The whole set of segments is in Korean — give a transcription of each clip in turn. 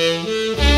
Música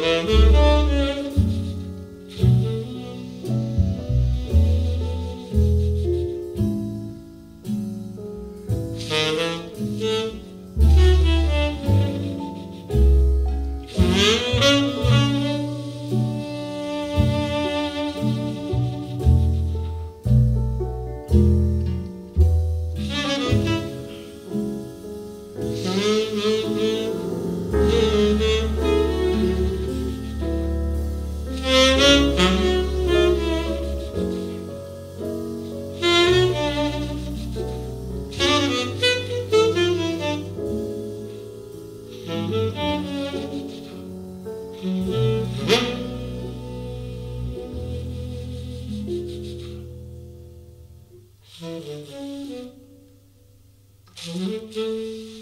Música Thank mm -hmm. you.